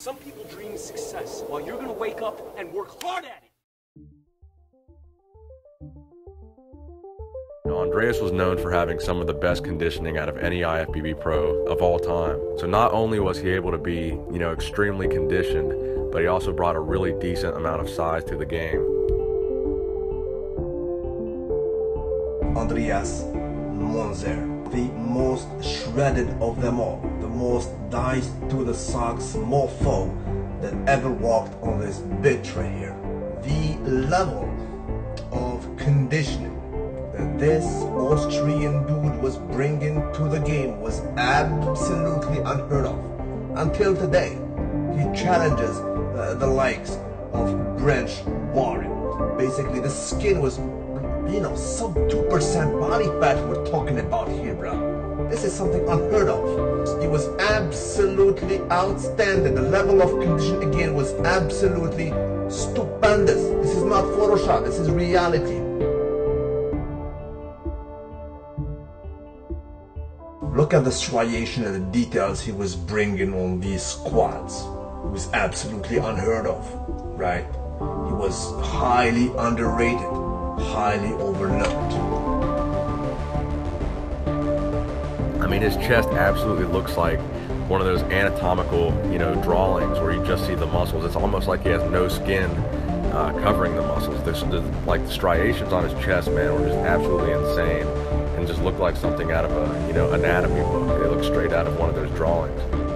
Some people dream success while you're gonna wake up and work hard at it. You Andreas was known for having some of the best conditioning out of any IFBB pro of all time. So not only was he able to be, you know, extremely conditioned, but he also brought a really decent amount of size to the game. Andreas Munzer, the most shredded of them all, the most diced to the socks mofo that ever walked on this bit right here. The level of conditioning that this Austrian dude was bringing to the game was absolutely unheard of. Until today, he challenges uh, the likes of Branch Warren. Basically, the skin was you know, sub 2% body fat we're talking about here, bro. This is something unheard of. It was absolutely outstanding. The level of condition again was absolutely stupendous. This is not Photoshop, this is reality. Look at the striation and the details he was bringing on these squats. It was absolutely unheard of, right? He was highly underrated highly overlooked. I mean, his chest absolutely looks like one of those anatomical, you know, drawings where you just see the muscles. It's almost like he has no skin uh, covering the muscles. Like the striations on his chest, man, were just absolutely insane and just look like something out of a, you know, anatomy book. They look straight out of one of those drawings.